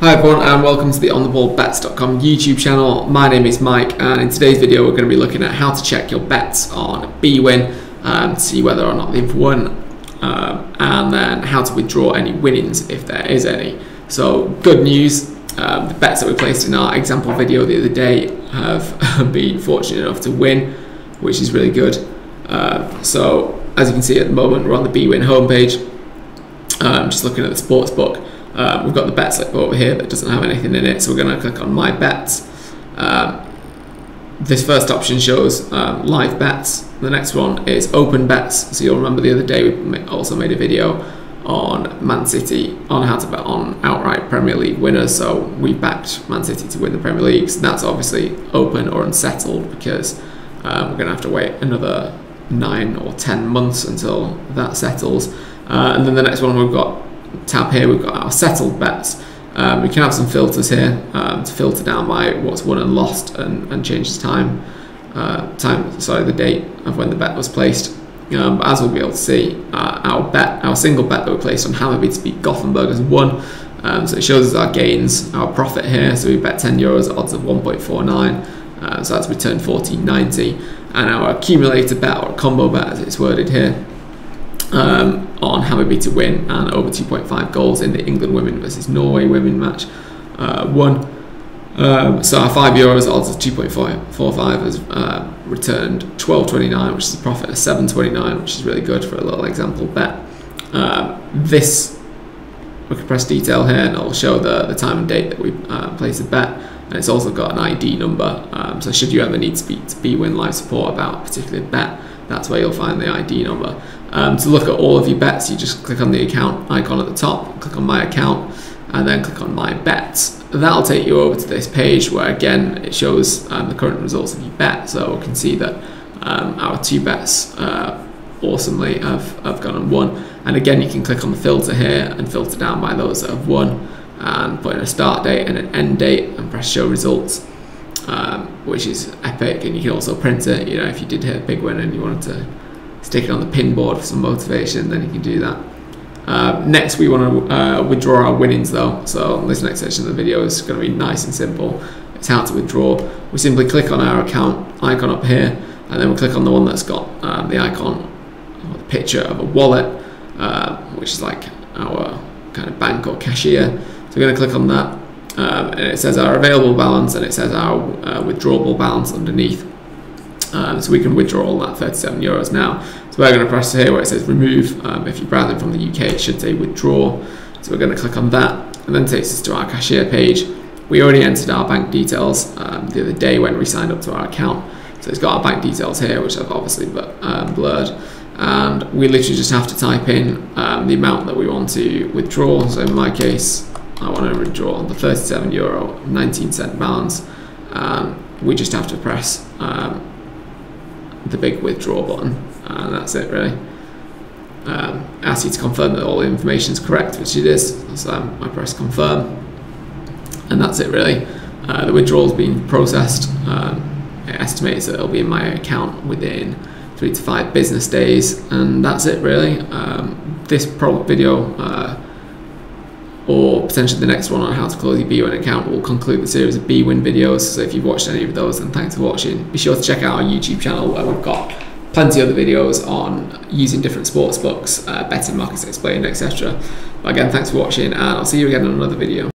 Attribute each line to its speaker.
Speaker 1: Hi everyone and welcome to the ontheballbets.com YouTube channel. My name is Mike and in today's video we're going to be looking at how to check your bets on BWin um, to see whether or not they've won um, and then how to withdraw any winnings if there is any. So good news, um, the bets that we placed in our example video the other day have been fortunate enough to win which is really good. Uh, so as you can see at the moment we're on the BWin homepage um, just looking at the sports book um, we've got the bet slip over here that doesn't have anything in it, so we're going to click on My Bets. Um, this first option shows um, live bets. The next one is open bets. So you'll remember the other day we also made a video on Man City on how to bet on outright Premier League winners. So we backed Man City to win the Premier League. So that's obviously open or unsettled because um, we're going to have to wait another nine or ten months until that settles. Uh, and then the next one we've got tab here, we've got our settled bets. Um, we can have some filters here um, to filter down by what's won and lost and, and change the time, uh, time, sorry, the date of when the bet was placed. Um, but as we'll be able to see, uh, our bet, our single bet that we placed on Hammarby to beat Gothenburg has won. Um, so it shows us our gains, our profit here. So we bet 10 euros at odds of 1.49. Uh, so that's returned 14.90. And our accumulated bet or combo bet, as it's worded here, um, on Hammarby to win and over 2.5 goals in the England women versus Norway women match. Uh, won. Um, so our five euros odds of 2.45 has uh, returned 12.29, which is a profit of 7.29, which is really good for a little example bet. Um, this we can press detail here and it'll show the, the time and date that we uh, placed a bet and it's also got an ID number um, so should you ever need to speak to BWin live support about a particular bet that's where you'll find the ID number um, to look at all of your bets, you just click on the account icon at the top, click on my account, and then click on my bets. That'll take you over to this page where again it shows um, the current results of your bet. So we can see that um, our two bets uh, awesomely have, have gone and won. And again, you can click on the filter here and filter down by those that have won and put in a start date and an end date and press show results, um, which is epic. And you can also print it, you know, if you did hit a big win and you wanted to stick it on the pin board for some motivation, then you can do that. Uh, next, we want to uh, withdraw our winnings though. So this next section of the video is going to be nice and simple. It's how to withdraw. We simply click on our account icon up here, and then we click on the one that's got um, the icon or the picture of a wallet, uh, which is like our kind of bank or cashier. So we're going to click on that, um, and it says our available balance, and it says our uh, withdrawable balance underneath. Um, so we can withdraw all that 37 euros now. So we're going to press here where it says remove. Um, if you're browsing from the UK, it should say withdraw. So we're going to click on that and then takes us to our cashier page. We already entered our bank details um, the other day when we signed up to our account. So it's got our bank details here, which I've obviously um, blurred. And we literally just have to type in um, the amount that we want to withdraw. So in my case, I want to withdraw the 37 euro 19 cent balance. Um, we just have to press um, the big withdraw button and that's it really. Um, asks you to confirm that all the information is correct, which it is. So um, I press confirm, and that's it really. Uh, the withdrawal has been processed. Um, it estimates that it'll be in my account within three to five business days, and that's it really. Um, this video uh, or potentially the next one on how to close your BWin account will conclude the series of BWin videos. So if you've watched any of those, then thanks for watching. Be sure to check out our YouTube channel where we've got plenty of other videos on using different sports books, uh, betting markets explained, etc. But again, thanks for watching, and I'll see you again in another video.